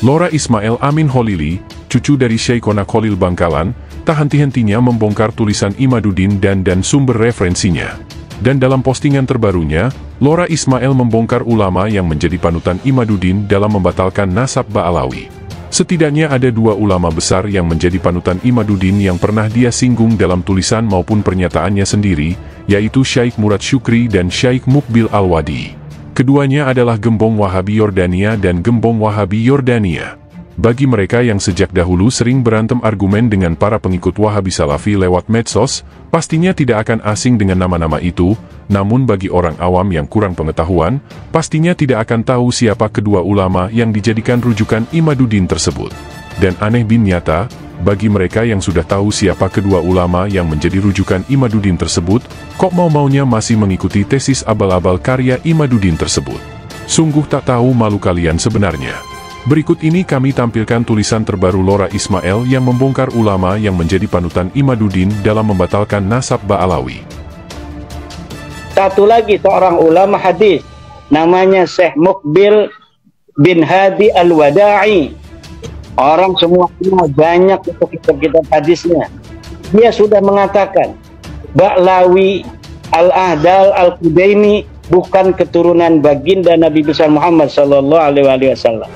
Lora Ismail Amin Holili, cucu dari Syekhona Khalil Bangkalan, tak henti-hentinya membongkar tulisan Imaduddin dan dan sumber referensinya. Dan dalam postingan terbarunya, Lora Ismail membongkar ulama yang menjadi panutan Imaduddin dalam membatalkan nasab Ba'alawi. Setidaknya ada dua ulama besar yang menjadi panutan Imaduddin yang pernah dia singgung dalam tulisan maupun pernyataannya sendiri, yaitu Syaikh Murad Syukri dan Syaikh Mukbil Al-Wadi. Keduanya adalah gembong Wahabi Yordania dan gembong Wahabi Yordania. Bagi mereka yang sejak dahulu sering berantem argumen dengan para pengikut Wahabi Salafi lewat medsos, pastinya tidak akan asing dengan nama-nama itu, namun bagi orang awam yang kurang pengetahuan, pastinya tidak akan tahu siapa kedua ulama yang dijadikan rujukan Imaduddin tersebut. Dan aneh bin nyata, bagi mereka yang sudah tahu siapa kedua ulama yang menjadi rujukan Imaduddin tersebut, kok mau-maunya masih mengikuti tesis abal-abal karya Imaduddin tersebut. Sungguh tak tahu malu kalian sebenarnya. Berikut ini kami tampilkan tulisan terbaru Lora Ismail yang membongkar ulama yang menjadi panutan Imaduddin dalam membatalkan nasab Ba'alawi. Satu lagi seorang ulama hadis, namanya Syekh Mukbil bin Hadi Al-Wada'i Orang semua banyak itu kitab-kitab hadisnya. Dia sudah mengatakan, Ba'lawi Al-Ahdal Al-Qudaini bukan keturunan baginda Nabi besar Muhammad sallallahu alaihi wasallam.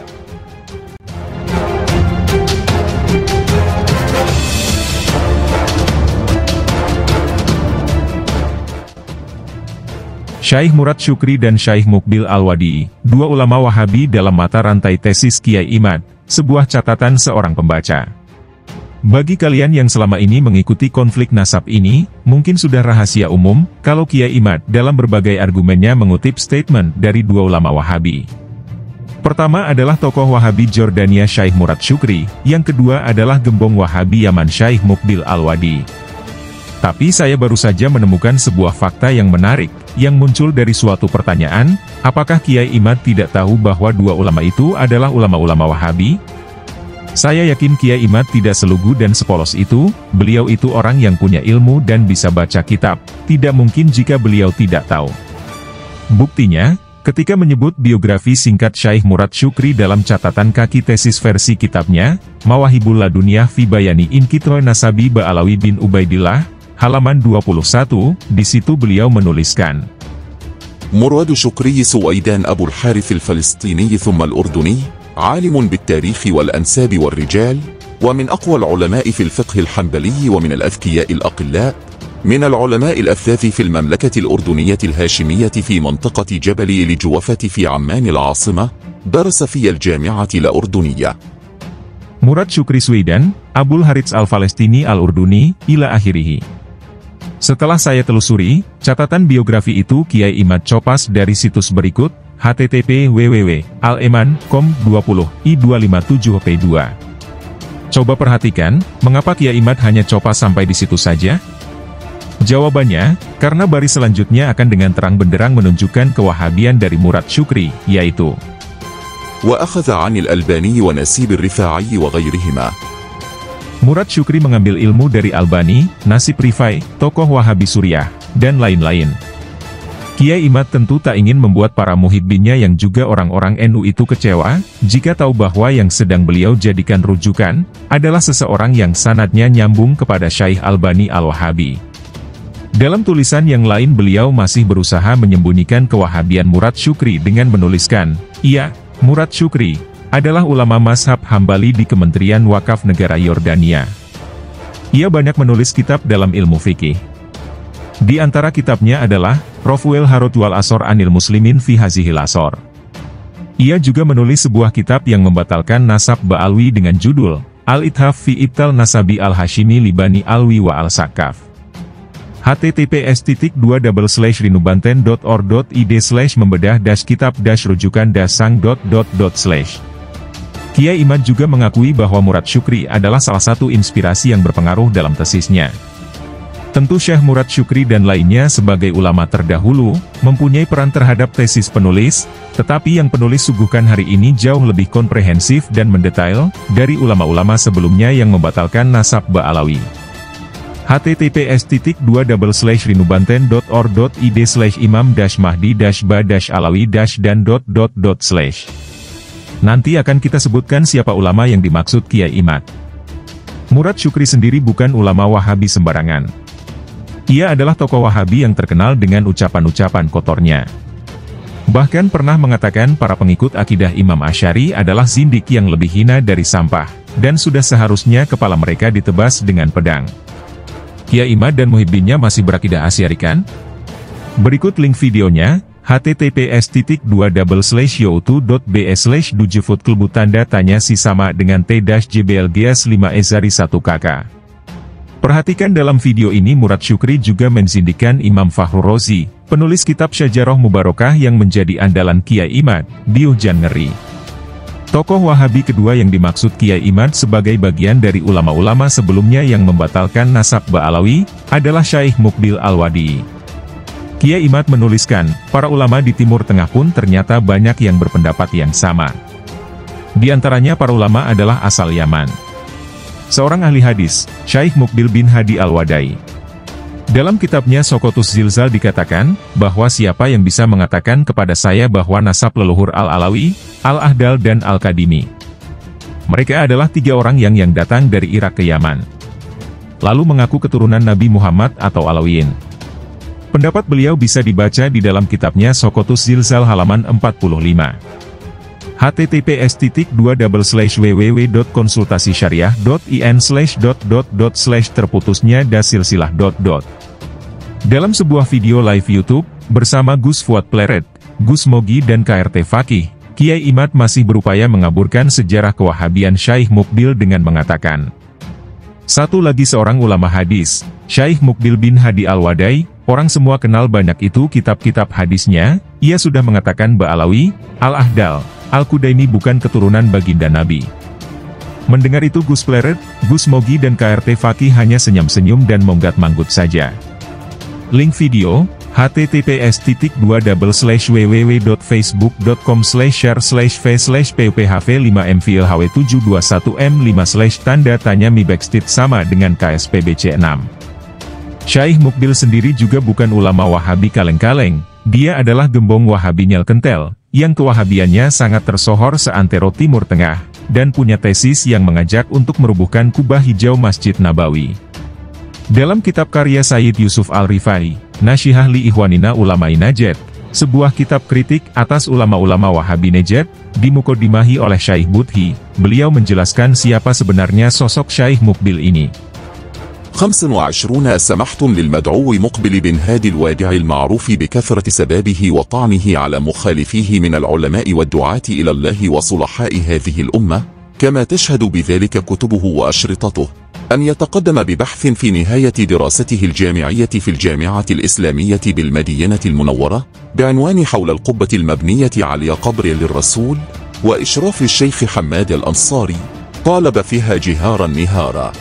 Syaikh Murad Syukri dan Syaikh Mukbil Al-Wadi, dua ulama Wahabi dalam mata rantai tesis Kiai Imad, sebuah catatan seorang pembaca. Bagi kalian yang selama ini mengikuti konflik nasab ini, mungkin sudah rahasia umum, kalau Kiai Imad dalam berbagai argumennya mengutip statement dari dua ulama Wahabi. Pertama adalah tokoh Wahabi Jordania Syekh Murad Syukri, yang kedua adalah gembong Wahabi Yaman Syekh Mukbil Al-Wadi. Tapi saya baru saja menemukan sebuah fakta yang menarik, yang muncul dari suatu pertanyaan, apakah Kiai Imad tidak tahu bahwa dua ulama itu adalah ulama-ulama Wahabi? Saya yakin Kiai Imad tidak selugu dan sepolos itu, beliau itu orang yang punya ilmu dan bisa baca kitab, tidak mungkin jika beliau tidak tahu. Buktinya, ketika menyebut biografi singkat Syaikh Murad Syukri dalam catatan kaki tesis versi kitabnya, Mawahibul Ladunia fi Bayani Inkitro Nasabi Ba'alawi bin Ubaidillah, halaman 21, di situ beliau menuliskan, مراد شكري سويدان أبو الحارث الفلسطيني ثم الأردني عالم بالتاريخ والأنساب والرجال ومن أقوى العلماء في الفقه الحنبلي ومن الأذكياء الأقلاء من العلماء الأثاث في المملكة الأردنية الهاشمية في منطقة جبل لجوفة في عمان العاصمة درس في الجامعة الأردنية. مراد شكري سويدان أبو الحارث الفلسطيني الأردني إلى آخره. Setelah saya telusuri, catatan biografi itu Kiai Imad Copas dari situs berikut, http www.aleman.com 20 i257p2. Coba perhatikan, mengapa Kiai Imad hanya copas sampai di situ saja? Jawabannya, karena baris selanjutnya akan dengan terang benderang menunjukkan kewahabian dari Murad Syukri, yaitu وأخذ عن الألباني ونسيب الرفاعي وغيرهما Murad Syukri mengambil ilmu dari Albani, Nasib Rifai, tokoh Wahabi Suriah, dan lain-lain. Kiai Imad tentu tak ingin membuat para muhibbinnya yang juga orang-orang NU itu kecewa, jika tahu bahwa yang sedang beliau jadikan rujukan, adalah seseorang yang sanatnya nyambung kepada Syaikh Albani Al-Wahabi. Dalam tulisan yang lain beliau masih berusaha menyembunyikan kewahabian Murad Syukri dengan menuliskan, Iya, Murad Syukri, adalah ulama Mashab Hambali di Kementerian Wakaf Negara Yordania. Ia banyak menulis kitab dalam ilmu fikih. Di antara kitabnya adalah, Profuel Harut wal Asor Anil Muslimin fi Hazihil Asor. Ia juga menulis sebuah kitab yang membatalkan nasab Ba'alwi dengan judul, Al-Ithaf fi Ibtal Nasabi Al-Hashimi Libani Alwi wa Al-Sakaf. https 2 rinubanten.or.id slash membedah dash kitab dash rujukan dash sang dot dot dot slash Kiai Imad juga mengakui bahwa Murad Syukri adalah salah satu inspirasi yang berpengaruh dalam tesisnya. Tentu Syekh Murad Syukri dan lainnya sebagai ulama terdahulu, mempunyai peran terhadap tesis penulis, tetapi yang penulis suguhkan hari ini jauh lebih komprehensif dan mendetail, dari ulama-ulama sebelumnya yang membatalkan nasab Ba'alawi. https 2 rinubanten.or.id imam mahdi ba alawi dan Nanti akan kita sebutkan siapa ulama yang dimaksud Kiai Imad. Murad Syukri sendiri bukan ulama Wahabi sembarangan. Ia adalah tokoh Wahabi yang terkenal dengan ucapan-ucapan kotornya. Bahkan pernah mengatakan para pengikut akidah Imam Asyari adalah zindik yang lebih hina dari sampah, dan sudah seharusnya kepala mereka ditebas dengan pedang. Kiai Imad dan Muhibbinnya masih berakidah asyari kan? Berikut link videonya, https yo2.b slash dujefut tanda tanya si sama dengan t-jblgs 5 ezari 1 kakak. Perhatikan dalam video ini Murad Syukri juga menzindikan Imam Fahru Rozi, penulis kitab Syajarah Mubarakah yang menjadi andalan Kiai Imad, di Ujan Ngeri. Tokoh Wahabi kedua yang dimaksud Kiai Imad sebagai bagian dari ulama-ulama sebelumnya yang membatalkan nasab Ba'alawi, adalah Syaikh Mukbil Al-Wadi. Kiai Imad menuliskan, para ulama di Timur Tengah pun ternyata banyak yang berpendapat yang sama. Di antaranya para ulama adalah asal Yaman seorang ahli hadis, Syaikh Mukbil bin Hadi Al-Wadai. Dalam kitabnya Sokotus Zilzal dikatakan, bahwa siapa yang bisa mengatakan kepada saya bahwa nasab leluhur Al-Alawi, Al-Ahdal dan Al-Kadimi. Mereka adalah tiga orang yang yang datang dari Irak ke Yaman. Lalu mengaku keturunan Nabi Muhammad atau Alawiyin. Pendapat beliau bisa dibaca di dalam kitabnya Sokotus Zilzal halaman 45 https www.konsultasisyariah.in terputusnya dasilsilah Dalam sebuah video live YouTube, bersama Gus Fuad Pleret, Gus Mogi dan KRT Fakih, Kiai Imad masih berupaya mengaburkan sejarah kewahabian Syaikh Mukbil dengan mengatakan, Satu lagi seorang ulama hadis, Syaikh Mukbil bin Hadi Al-Wadai, orang semua kenal banyak itu kitab-kitab hadisnya, ia sudah mengatakan Ba'alawi, Al-Ahdal, Al-Kudaimi bukan keturunan baginda Nabi. Mendengar itu Gus Pleret, Gus Mogi dan KRT Fakih hanya senyum-senyum dan monggat manggut saja. Link video, https www.facebook.com share v pphv 5 mvlhw 721 m 5 tanda tanya mi backstreet sama dengan KSPBC 6. Syaikh Mukbil sendiri juga bukan ulama wahabi kaleng-kaleng, dia adalah gembong wahabi nyel kentel, yang kewahabiannya sangat tersohor seantero Timur Tengah, dan punya tesis yang mengajak untuk merubuhkan kubah hijau Masjid Nabawi. Dalam kitab karya Sayyid Yusuf Al-Rifai, Nasyihah li Ikhwanina Ulamai Najd, sebuah kitab kritik atas ulama-ulama Wahabi Najd, dimukodimahi oleh Syaikh Budhi, beliau menjelaskan siapa sebenarnya sosok Syaikh Mukbil ini. 25 سمحتم للمدعو مقبل بن هادي الوادع المعروف بكثرة سبابه وطعنه على مخالفيه من العلماء والدعاة إلى الله وصلحاء هذه الأمة كما تشهد بذلك كتبه وأشرطته أن يتقدم ببحث في نهاية دراسته الجامعية في الجامعة الإسلامية بالمدينة المنورة بعنوان حول القبة المبنية على قبر للرسول وإشراف الشيخ حماد الأنصاري طالب فيها جهارا نهارا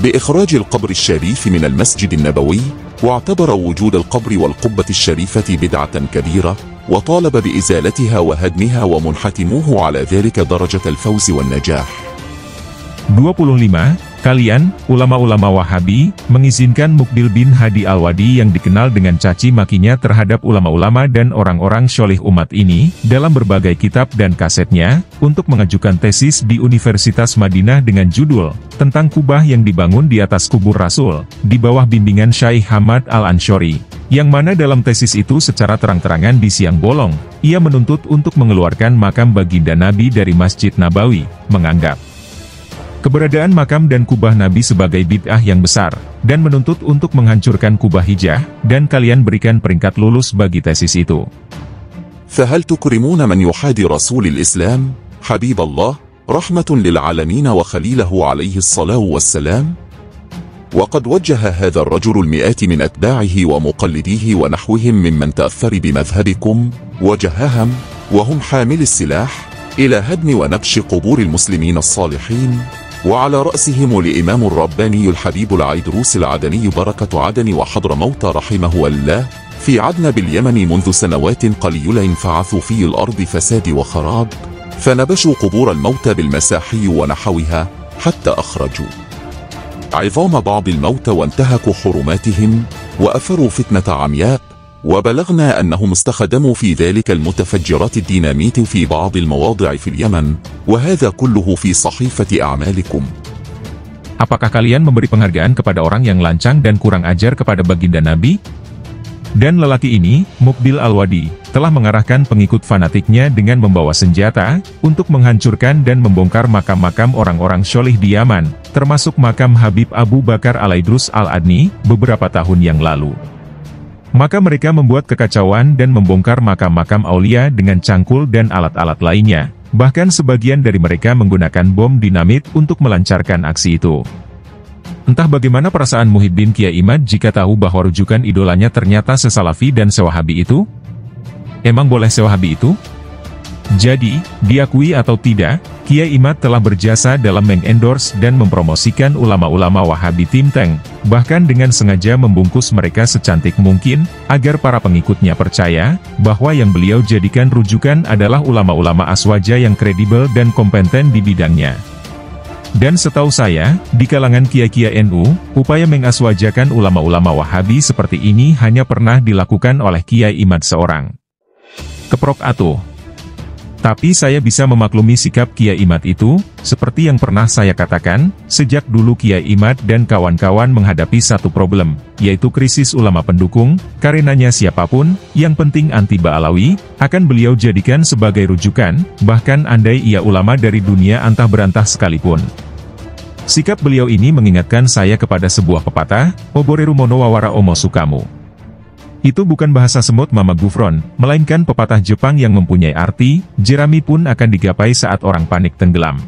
بإخراج القبر الشريف من المسجد النبوي واعتبر وجود القبر والقبة الشريفة بدعة كبيرة وطالب بإزالتها وهدمها ومنحتموه على ذلك درجة الفوز والنجاح. 25 Kalian, ulama-ulama Wahabi, mengizinkan Mukbil bin Hadi Al-Wadi yang dikenal dengan caci makinya terhadap ulama-ulama dan orang-orang syolih umat ini, dalam berbagai kitab dan kasetnya, untuk mengajukan tesis di Universitas Madinah dengan judul, tentang kubah yang dibangun di atas kubur Rasul, di bawah bimbingan Syaikh Hamad Al-Anshori. Yang mana dalam tesis itu secara terang-terangan di siang bolong, ia menuntut untuk mengeluarkan makam baginda Nabi dari Masjid Nabawi, menganggap Keberadaan makam dan kubah Nabi sebagai bid'ah yang besar, dan menuntut untuk menghancurkan kubah hijah, dan kalian berikan peringkat lulus bagi tesis itu. فهل تكرمون من يحادي رسول الإسلام؟ حبيب الله رحمة للعالمين وخليله عليه الصلاة والسلام. وقد وجه هذا الرجل المئات من أتباعه ومقلديه ونحوهم ممن تأثر بمذهبكم وجههم وهم حامل السلاح إلى هدم ونبش قبور المسلمين الصالحين. وعلى رأسهم الإمام الرباني الحبيب العيدروس العدني بركة عدن وحضر موت رحمه الله في عدن باليمن منذ سنوات قليلة انفعثوا في الأرض فساد وخراب فنبشوا قبور الموتى بالمساحي ونحوها حتى أخرجوا. عظام بعض الموتى وانتهكوا حرماتهم وأثروا فتنة عمياء وبلغنا أنهم استخدموا في ذلك المتفجرات الديناميت في بعض المواضع في اليمن وهذا كله في صحيفة أعمالكم Apakah kalian memberi penghargaan kepada orang yang lancang dan kurang ajar kepada baginda Nabi? Dan lelaki ini, Mukbil Al-Wadi, telah mengarahkan pengikut fanatiknya dengan membawa senjata, untuk menghancurkan dan membongkar makam-makam orang-orang syolih di Yaman, termasuk makam Habib Abu Bakar Alaidrus Al-Adni, beberapa tahun yang lalu. Maka mereka membuat kekacauan dan membongkar makam-makam aulia dengan cangkul dan alat-alat lainnya, Bahkan sebagian dari mereka menggunakan bom dinamit untuk melancarkan aksi itu. Entah bagaimana perasaan Muhyiddin Kia Imad jika tahu bahwa rujukan idolanya ternyata sesalafi dan sewahabi itu? Emang boleh sewahabi itu? Jadi, diakui atau tidak, Kiai Imad telah berjasa dalam mengendorse dan mempromosikan ulama-ulama Wahabi Tim Tank, bahkan dengan sengaja membungkus mereka secantik mungkin, agar para pengikutnya percaya, bahwa yang beliau jadikan rujukan adalah ulama-ulama aswaja yang kredibel dan kompeten di bidangnya. Dan setahu saya, di kalangan kia-kia NU, upaya mengaswajakan ulama-ulama Wahabi seperti ini hanya pernah dilakukan oleh Kiai Imad seorang. Keprok Atuh tapi saya bisa memaklumi sikap Kiai Imad itu, seperti yang pernah saya katakan, sejak dulu Kiai Imad dan kawan-kawan menghadapi satu problem, yaitu krisis ulama pendukung, karenanya siapa pun, yang penting anti Ba'alawi, akan beliau jadikan sebagai rujukan, bahkan andai ia ulama dari dunia antah berantah sekalipun. Sikap beliau ini mengingatkan saya kepada sebuah pepatah, Oboreru Monowawara Omo Sukamu. Itu bukan bahasa semut Mama Gufron, melainkan pepatah Jepang yang mempunyai arti, jerami pun akan digapai saat orang panik tenggelam.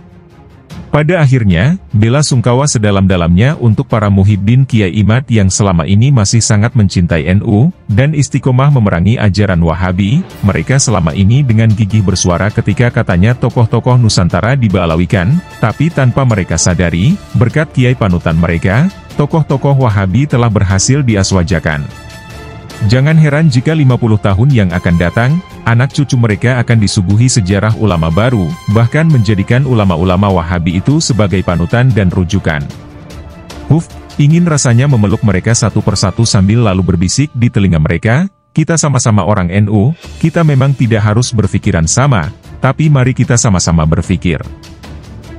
Pada akhirnya, bela sungkawa sedalam-dalamnya untuk para muhibbin Kiai Imad yang selama ini masih sangat mencintai NU, dan istiqomah memerangi ajaran Wahabi, mereka selama ini dengan gigih bersuara ketika katanya tokoh-tokoh Nusantara dibalawikan, tapi tanpa mereka sadari, berkat Kiai panutan mereka, tokoh-tokoh Wahabi telah berhasil diaswajakan. Jangan heran jika 50 tahun yang akan datang, anak cucu mereka akan disuguhi sejarah ulama baru, bahkan menjadikan ulama-ulama wahabi itu sebagai panutan dan rujukan. Huf, ingin rasanya memeluk mereka satu persatu sambil lalu berbisik di telinga mereka, kita sama-sama orang NU, kita memang tidak harus berpikiran sama, tapi mari kita sama-sama berpikir.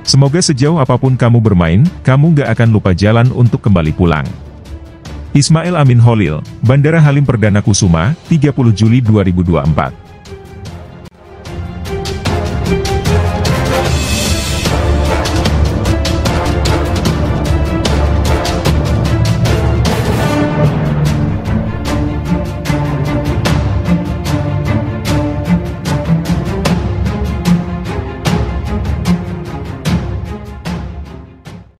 Semoga sejauh apa pun kamu bermain, kamu gak akan lupa jalan untuk kembali pulang. Ismail Amin Holil, Bandara Halim Perdana Kusuma, 30 Juli 2024